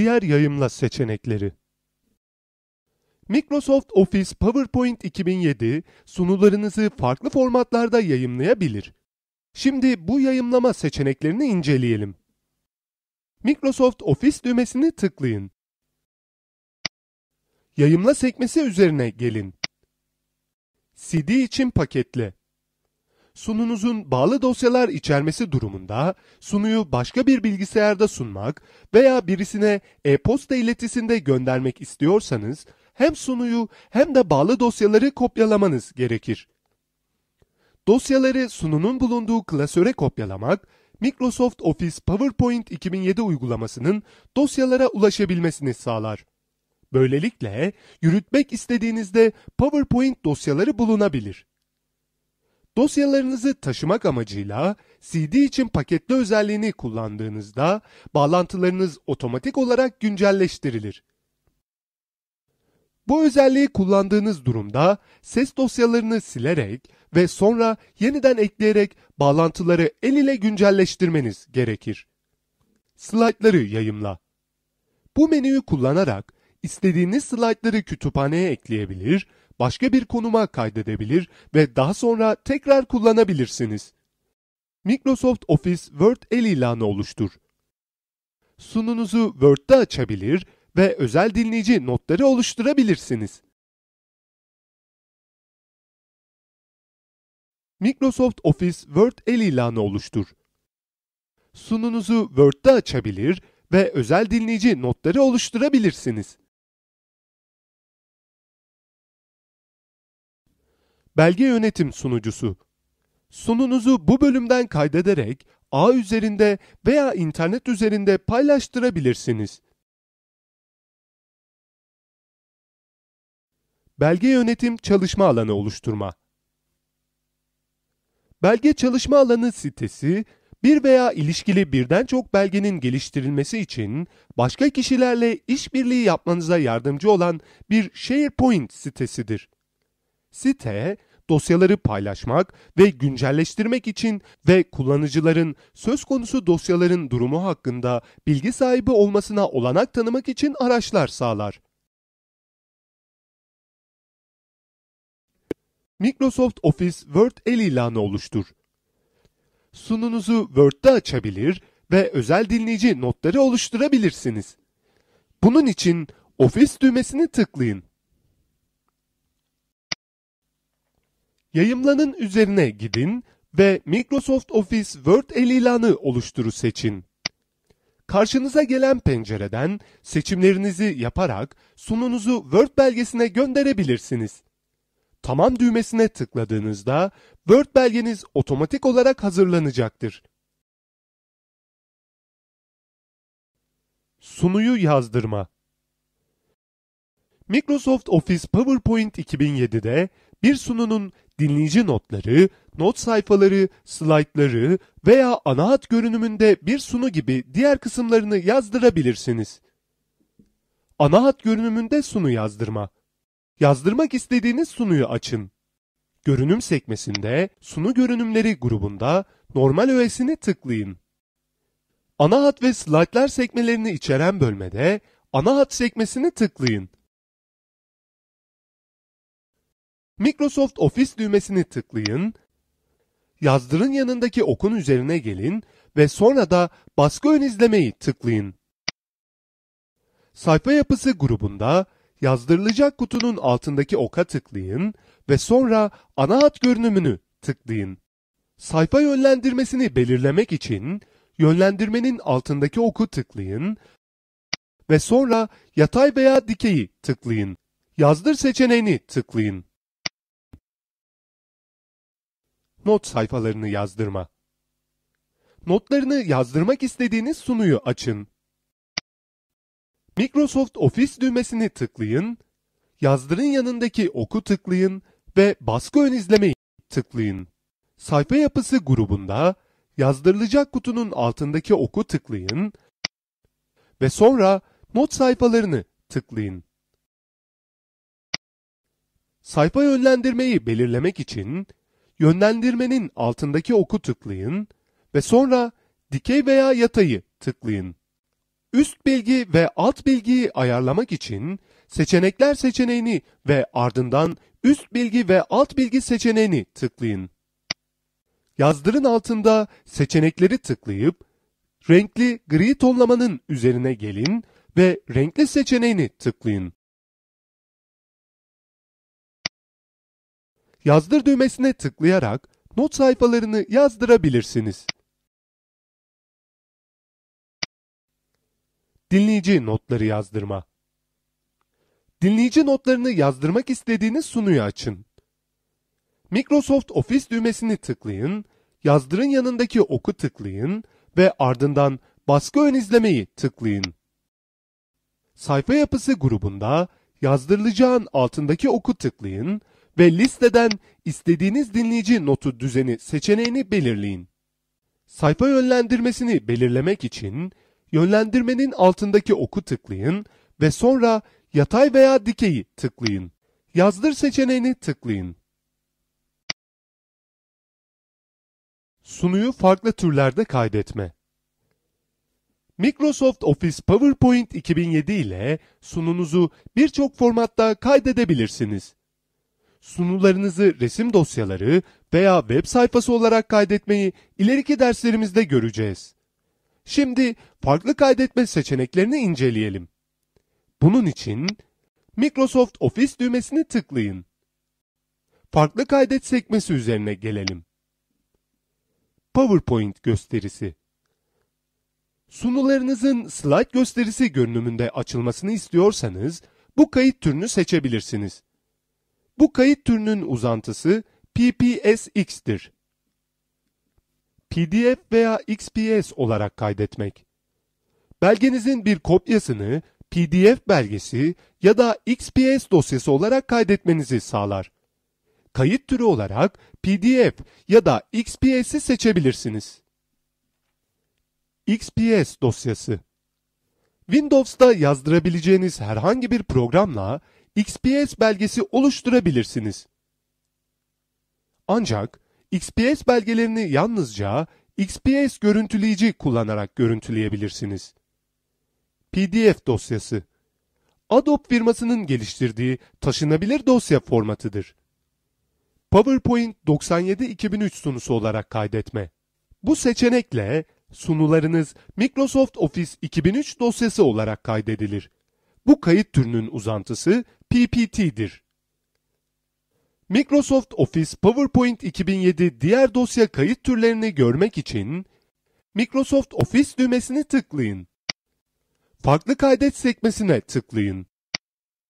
diğer yayımla seçenekleri. Microsoft Office PowerPoint 2007 sunularınızı farklı formatlarda yayımlayabilir. Şimdi bu yayımlama seçeneklerini inceleyelim. Microsoft Office düğmesini tıklayın. Yayımla sekmesi üzerine gelin. CD için paketle. Sununuzun bağlı dosyalar içermesi durumunda sunuyu başka bir bilgisayarda sunmak veya birisine e-posta iletisinde göndermek istiyorsanız hem sunuyu hem de bağlı dosyaları kopyalamanız gerekir. Dosyaları sununun bulunduğu klasöre kopyalamak, Microsoft Office PowerPoint 2007 uygulamasının dosyalara ulaşabilmesini sağlar. Böylelikle yürütmek istediğinizde PowerPoint dosyaları bulunabilir. Dosyalarınızı taşımak amacıyla CD için paketli özelliğini kullandığınızda bağlantılarınız otomatik olarak güncelleştirilir. Bu özelliği kullandığınız durumda ses dosyalarını silerek ve sonra yeniden ekleyerek bağlantıları el ile güncelleştirmeniz gerekir. Slaytları yayımla. Bu menüyü kullanarak istediğiniz slaytları kütüphaneye ekleyebilir, başka bir konuma kaydedebilir ve daha sonra tekrar kullanabilirsiniz. Microsoft Office Word el ilanı oluştur. Sununuzu Word'da açabilir ve özel dinleyici notları oluşturabilirsiniz. Microsoft Office Word el ilanı oluştur. Sununuzu Word'da açabilir ve özel dinleyici notları oluşturabilirsiniz. Belge yönetim sunucusu. Sununuzu bu bölümden kaydederek ağ üzerinde veya internet üzerinde paylaştırabilirsiniz. Belge yönetim çalışma alanı oluşturma. Belge çalışma alanı sitesi, bir veya ilişkili birden çok belgenin geliştirilmesi için başka kişilerle işbirliği yapmanıza yardımcı olan bir SharePoint sitesidir. Site, dosyaları paylaşmak ve güncelleştirmek için ve kullanıcıların söz konusu dosyaların durumu hakkında bilgi sahibi olmasına olanak tanımak için araçlar sağlar. Microsoft Office Word el ilanı oluştur. Sununuzu Word'da açabilir ve özel dinleyici notları oluşturabilirsiniz. Bunun için Office düğmesini tıklayın. Yayımlanın üzerine gidin ve Microsoft Office Word el ilanı oluşturu seçin. Karşınıza gelen pencereden seçimlerinizi yaparak sununuzu Word belgesine gönderebilirsiniz. Tamam düğmesine tıkladığınızda Word belgeniz otomatik olarak hazırlanacaktır. Sunuyu yazdırma Microsoft Office PowerPoint 2007'de bir sununun dinleyici notları, not sayfaları, slaytları veya ana hat görünümünde bir sunu gibi diğer kısımlarını yazdırabilirsiniz. Ana hat görünümünde sunu yazdırma. Yazdırmak istediğiniz sunuyu açın. Görünüm sekmesinde Sunu Görünümleri grubunda normal öğesini tıklayın. Ana hat ve slaytlar sekmelerini içeren bölmede ana hat sekmesini tıklayın. Microsoft Office düğmesini tıklayın. Yazdırın yanındaki okun üzerine gelin ve sonra da baskı ön izlemeyi tıklayın. Sayfa yapısı grubunda yazdırılacak kutunun altındaki oka tıklayın ve sonra ana hat görünümünü tıklayın. Sayfa yönlendirmesini belirlemek için yönlendirmenin altındaki oku tıklayın ve sonra yatay veya dikeyi tıklayın. Yazdır seçeneğini tıklayın. Not sayfalarını yazdırma. Notlarını yazdırmak istediğiniz sunuyu açın. Microsoft Office düğmesini tıklayın, yazdırın yanındaki oku tıklayın ve baskı ön izlemeyi tıklayın. Sayfa yapısı grubunda yazdırılacak kutunun altındaki oku tıklayın ve sonra not sayfalarını tıklayın. Sayfa yönlendirmeyi belirlemek için yönlendirmenin altındaki oku tıklayın ve sonra dikey veya yatayı tıklayın. üst bilgi ve alt bilgiyi ayarlamak için seçenekler seçeneğini ve ardından üst bilgi ve alt bilgi seçeneğini tıklayın. Yazdırın altında seçenekleri tıklayıp renkli gri tonlamanın üzerine gelin ve renkli seçeneğini tıklayın. Yazdır düğmesine tıklayarak not sayfalarını yazdırabilirsiniz. Dinleyici notları yazdırma. Dinleyici notlarını yazdırmak istediğiniz sunuyu açın. Microsoft Office düğmesini tıklayın, yazdırın yanındaki oku tıklayın ve ardından baskı ön izlemeyi tıklayın. Sayfa yapısı grubunda yazdırılacağın altındaki oku tıklayın ve listeden istediğiniz dinleyici notu düzeni seçeneğini belirleyin. Sayfa yönlendirmesini belirlemek için yönlendirmenin altındaki oku tıklayın ve sonra yatay veya dikeyi tıklayın. Yazdır seçeneğini tıklayın. Sunuyu farklı türlerde kaydetme. Microsoft Office PowerPoint 2007 ile sununuzu birçok formatta kaydedebilirsiniz. Sunularınızı resim dosyaları veya web sayfası olarak kaydetmeyi ileriki derslerimizde göreceğiz. Şimdi farklı kaydetme seçeneklerini inceleyelim. Bunun için Microsoft Office düğmesini tıklayın. Farklı kaydet sekmesi üzerine gelelim. PowerPoint gösterisi Sunularınızın slide gösterisi görünümünde açılmasını istiyorsanız bu kayıt türünü seçebilirsiniz. Bu kayıt türünün uzantısı PPSX'tir. PDF veya XPS olarak kaydetmek. Belgenizin bir kopyasını PDF belgesi ya da XPS dosyası olarak kaydetmenizi sağlar. Kayıt türü olarak PDF ya da XPS'i seçebilirsiniz. XPS dosyası Windows'ta yazdırabileceğiniz herhangi bir programla XPS belgesi oluşturabilirsiniz. Ancak XPS belgelerini yalnızca XPS görüntüleyici kullanarak görüntüleyebilirsiniz. PDF dosyası Adobe firmasının geliştirdiği taşınabilir dosya formatıdır. PowerPoint 97-2003 sunusu olarak kaydetme. Bu seçenekle sunularınız Microsoft Office 2003 dosyası olarak kaydedilir. Bu kayıt türünün uzantısı PPT'dir. Microsoft Office PowerPoint 2007 diğer dosya kayıt türlerini görmek için Microsoft Office düğmesini tıklayın. Farklı kaydet sekmesine tıklayın.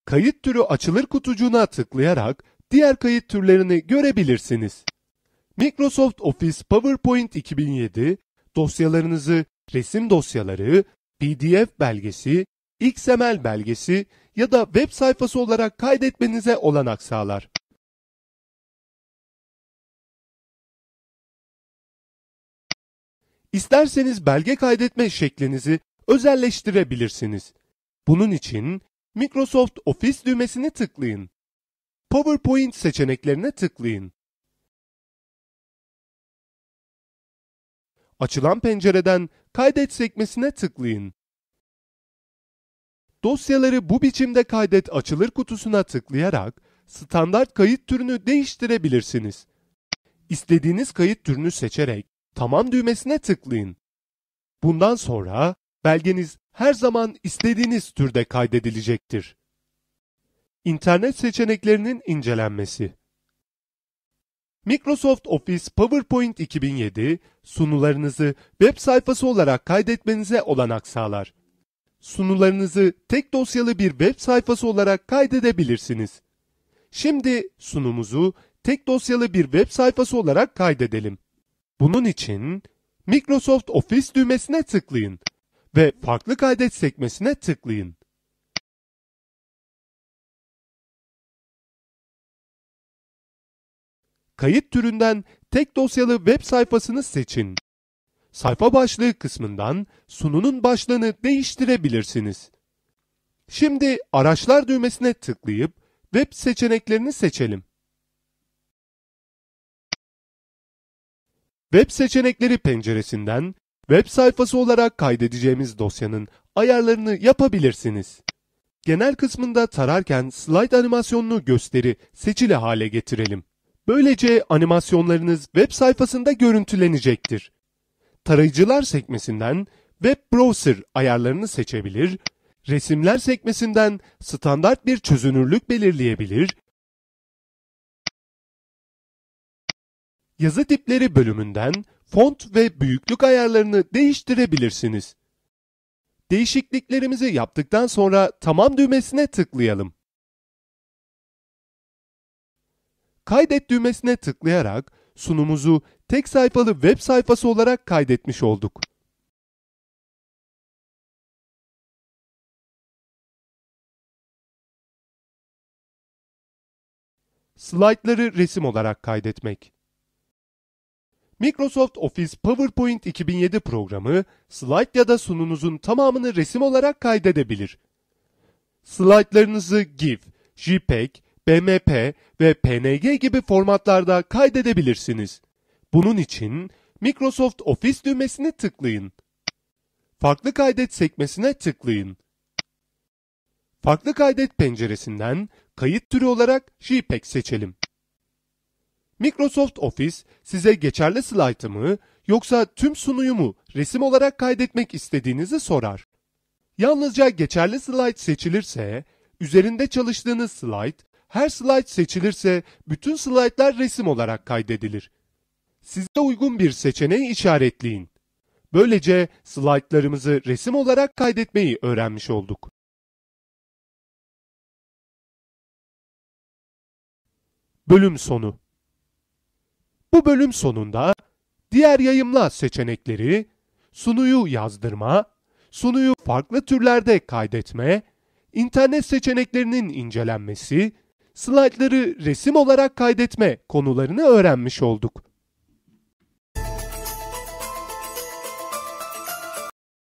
Kayıt türü açılır kutucuğuna tıklayarak diğer kayıt türlerini görebilirsiniz. Microsoft Office PowerPoint 2007 dosyalarınızı resim dosyaları, PDF belgesi, XML belgesi ya da web sayfası olarak kaydetmenize olanak sağlar. İsterseniz belge kaydetme şeklinizi özelleştirebilirsiniz. Bunun için Microsoft Office düğmesini tıklayın. PowerPoint seçeneklerine tıklayın. Açılan pencereden Kaydet sekmesine tıklayın. Dosyaları bu biçimde kaydet açılır kutusuna tıklayarak standart kayıt türünü değiştirebilirsiniz. İstediğiniz kayıt türünü seçerek Tamam düğmesine tıklayın. Bundan sonra belgeniz her zaman istediğiniz türde kaydedilecektir. İnternet seçeneklerinin incelenmesi Microsoft Office PowerPoint 2007 sunularınızı web sayfası olarak kaydetmenize olanak sağlar. Sunularınızı tek dosyalı bir web sayfası olarak kaydedebilirsiniz. Şimdi sunumuzu tek dosyalı bir web sayfası olarak kaydedelim. Bunun için Microsoft Office düğmesine tıklayın ve farklı kaydet sekmesine tıklayın. Kayıt türünden tek dosyalı web sayfasını seçin. Sayfa başlığı kısmından sununun başlığını değiştirebilirsiniz. Şimdi araçlar düğmesine tıklayıp web seçeneklerini seçelim. Web seçenekleri penceresinden web sayfası olarak kaydedeceğimiz dosyanın ayarlarını yapabilirsiniz. Genel kısmında tararken slide animasyonunu gösteri seçili hale getirelim. Böylece animasyonlarınız web sayfasında görüntülenecektir. Tarayıcılar sekmesinden Web Browser ayarlarını seçebilir, resimler sekmesinden standart bir çözünürlük belirleyebilir, yazı tipleri bölümünden font ve büyüklük ayarlarını değiştirebilirsiniz. Değişikliklerimizi yaptıktan sonra tamam düğmesine tıklayalım. Kaydet düğmesine tıklayarak sunumuzu tek sayfalı web sayfası olarak kaydetmiş olduk. Slaytları resim olarak kaydetmek. Microsoft Office PowerPoint 2007 programı, slide ya da sununuzun tamamını resim olarak kaydedebilir. Slaytlarınızı GIF, JPEG, BMP ve PNG gibi formatlarda kaydedebilirsiniz. Bunun için Microsoft Office düğmesine tıklayın. Farklı kaydet sekmesine tıklayın. Farklı kaydet penceresinden kayıt türü olarak JPEG seçelim. Microsoft Office size geçerli slaytı mı yoksa tüm sunuyu mu resim olarak kaydetmek istediğinizi sorar. Yalnızca geçerli slide seçilirse, üzerinde çalıştığınız slide, her slide seçilirse bütün slaytlar resim olarak kaydedilir. Size uygun bir seçeneği işaretleyin. Böylece slaytlarımızı resim olarak kaydetmeyi öğrenmiş olduk. Bölüm sonu Bu bölüm sonunda diğer yayımla seçenekleri, sunuyu yazdırma, sunuyu farklı türlerde kaydetme, internet seçeneklerinin incelenmesi, slaytları resim olarak kaydetme konularını öğrenmiş olduk.